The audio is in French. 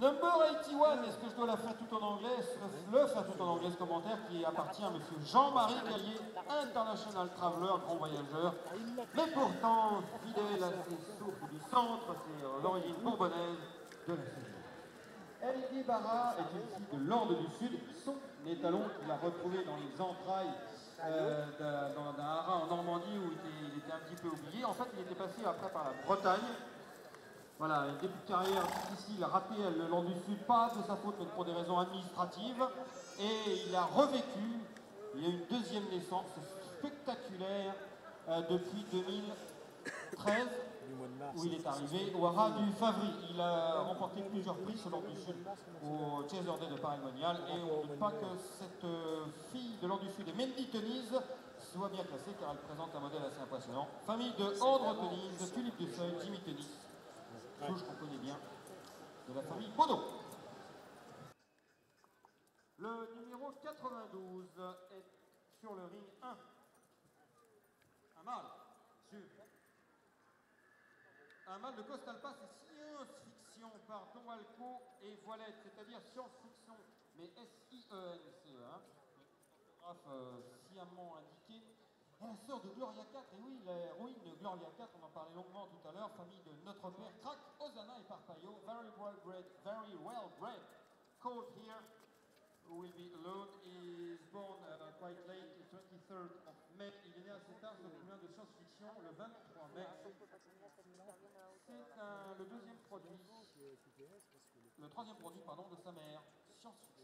Number 81, est-ce que je dois la faire tout en anglais Le faire tout en anglais, ce commentaire qui appartient à monsieur Jean-Marie Gallier, international traveler, grand voyageur, mais pourtant fidèle à ses sources du centre, c'est euh, l'origine bourbonnaise de la saison. Elie Barra est une fille de l'Orde du Sud, son étalon qu'il a retrouvé dans les entrailles euh, d'un haras en Normandie où il était un petit peu oublié. En fait, il était passé après par la Bretagne. Voilà, un début de carrière difficile, raté le long du Sud, pas de sa faute, mais pour des raisons administratives. Et il a revécu, il y a une deuxième naissance spectaculaire euh, depuis 2013, où il est arrivé au haras du Favri. Il a remporté plusieurs prix l'Ordre du Sud au Chaser Day de Paris Monial. Et on ne doute pas que cette euh, fille de l'Ordre du Sud, Mendy Tenise, soit bien classée car elle présente un modèle assez impressionnant. Famille de Andre Tenise, Tulipe du Seuil, Jimmy Tennis de la famille Bono. Le numéro 92 est sur le ring 1. Un mâle. Un mâle de Costal Pass et science-fiction par Don Alco et Voilette, c'est-à-dire science-fiction, mais S-I-E-N-C-E. Hein. Orthographe euh, sciemment indiqué. La sœur de Gloria 4, et oui, l'héroïne de Gloria 4, on en parlait longuement tout à l'heure, famille de notre père, called here, who will be alone, is born uh, quite late, the 23rd of May. Il est né assez tard, c'est un de science-fiction, le 23 mai. C'est un- le deuxième produit, le troisième produit, pardon, de sa mère, science-fiction.